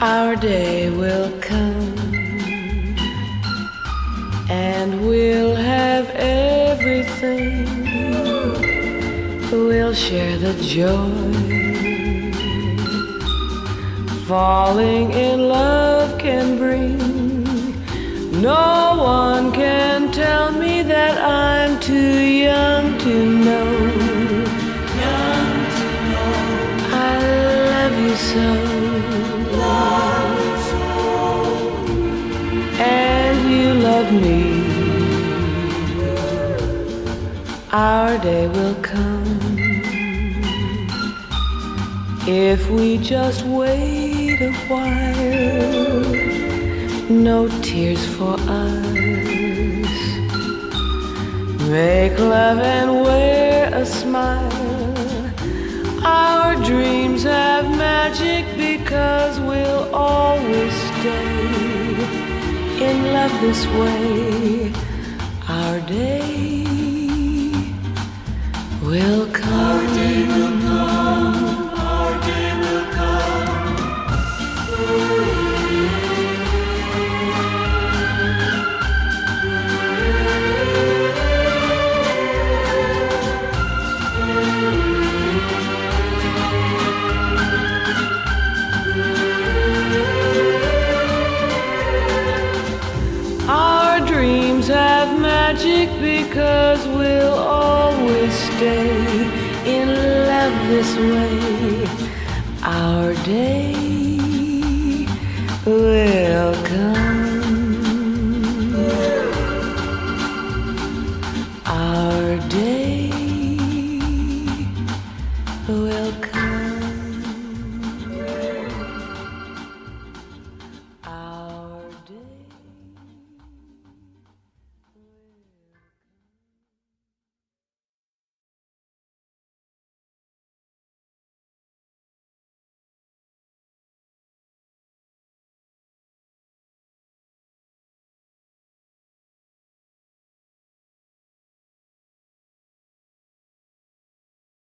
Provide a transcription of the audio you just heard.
Our day will come and we'll have everything. We'll share the joy. Falling in love can bring. No one can tell me that I'm too young to know. Young to know. I love you so. You love me. Our day will come if we just wait a while. No tears for us. Make love and wear a smile. Our dreams in love this way. Our day will come. magic because we'll always stay in love this way. Our day will come. Our day will come.